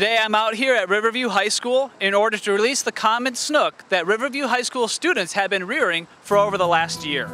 am out here at Riverview High School in order to release the common snook that Riverview High School students have been rearing for over the last year.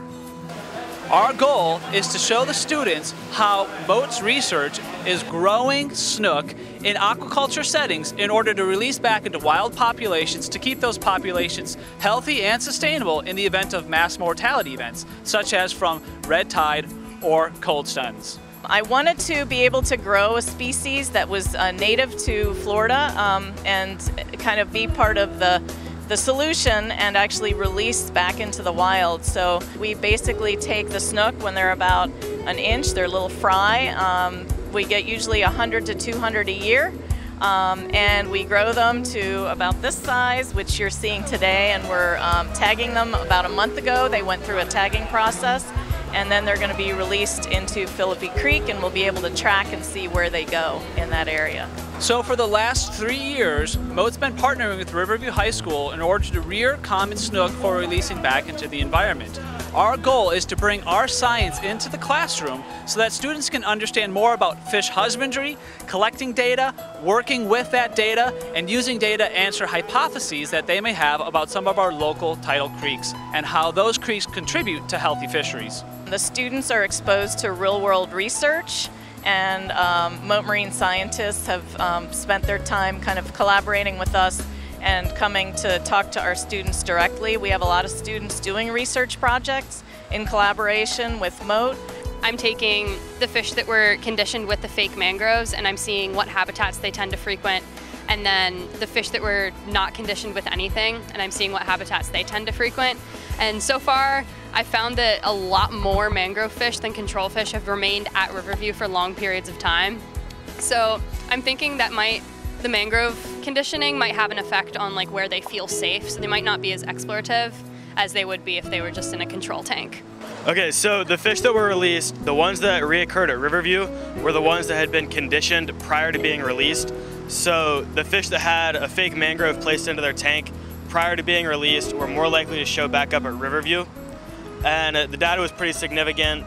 Our goal is to show the students how Mote's research is growing snook in aquaculture settings in order to release back into wild populations to keep those populations healthy and sustainable in the event of mass mortality events, such as from red tide or cold stuns. I wanted to be able to grow a species that was uh, native to Florida um, and kind of be part of the the solution and actually release back into the wild. So we basically take the snook when they're about an inch, they're a little fry. Um, we get usually 100 to 200 a year. Um, and we grow them to about this size, which you're seeing today, and we're um, tagging them about a month ago. They went through a tagging process, and then they're going to be released into Philippi Creek, and we'll be able to track and see where they go in that area. So for the last three years, Mote's been partnering with Riverview High School in order to rear common snook for releasing back into the environment. Our goal is to bring our science into the classroom so that students can understand more about fish husbandry, collecting data, working with that data, and using data to answer hypotheses that they may have about some of our local tidal creeks and how those creeks contribute to healthy fisheries. The students are exposed to real world research and um, Mote Marine scientists have um, spent their time kind of collaborating with us and coming to talk to our students directly. We have a lot of students doing research projects in collaboration with Mote. I'm taking the fish that were conditioned with the fake mangroves and I'm seeing what habitats they tend to frequent and then the fish that were not conditioned with anything and I'm seeing what habitats they tend to frequent. And so far I found that a lot more mangrove fish than control fish have remained at Riverview for long periods of time. So I'm thinking that might the mangrove conditioning might have an effect on like where they feel safe, so they might not be as explorative as they would be if they were just in a control tank. Okay, so the fish that were released, the ones that reoccurred at Riverview, were the ones that had been conditioned prior to being released. So the fish that had a fake mangrove placed into their tank prior to being released were more likely to show back up at Riverview and uh, the data was pretty significant.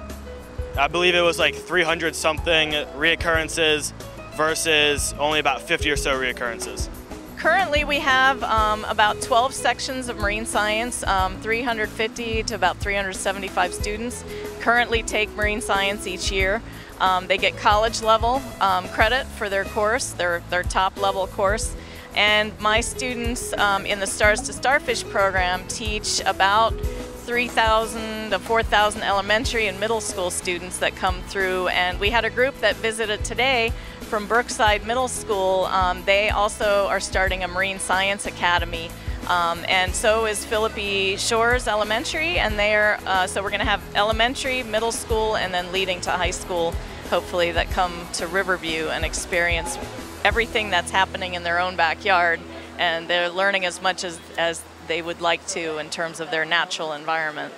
I believe it was like 300 something reoccurrences versus only about 50 or so reoccurrences. Currently we have um, about 12 sections of marine science, um, 350 to about 375 students currently take marine science each year. Um, they get college level um, credit for their course, their, their top level course. And my students um, in the Stars to Starfish program teach about 3,000 to 4,000 elementary and middle school students that come through. And we had a group that visited today from Brookside Middle School. Um, they also are starting a Marine Science Academy. Um, and so is Philippi Shores Elementary, and they're uh, so we're going to have elementary, middle school, and then leading to high school, hopefully that come to Riverview and experience everything that's happening in their own backyard, and they're learning as much as as they would like to in terms of their natural environment.